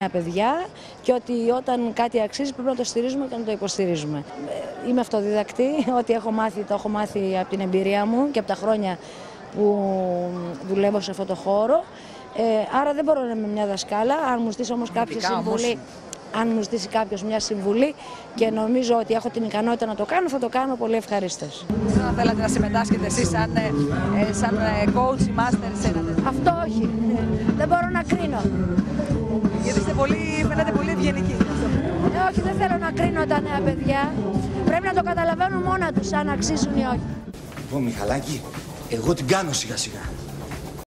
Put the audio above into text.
νέα παιδιά και ότι όταν κάτι αξίζει πρέπει να το στηρίζουμε και να το υποστηρίζουμε. Ε, Είμαι αυτοδιδακτή, ό,τι έχω μάθει το έχω μάθει από την εμπειρία μου και από τα χρόνια που δουλεύω σε αυτό το χώρο. Ε, άρα δεν μπορώ να είμαι μια δασκάλα, αν μου στήσει όμως κάποια Ειδικά όμως. συμβουλή αν μου στήσει κάποιος μια συμβουλή και νομίζω ότι έχω την ικανότητα να το κάνω, θα το κάνω πολύ ευχαρίστως. Δεν θα θέλατε να συμμετάσχετε εσείς σαν, ε, ε, σαν ε, coach ή master σε ένα τέτοιο; Αυτό όχι. Δεν μπορώ να κρίνω. Γιατί είστε πολύ, φαίνεται πολύ ευγενικοί. Ε, όχι, δεν θέλω να κρίνω τα νέα παιδιά. Πρέπει να το καταλαβαίνουν μόνα τους αν αξίζουν ή όχι. Λοιπόν, Μιχαλάκη, εγώ την κάνω σιγά σιγά.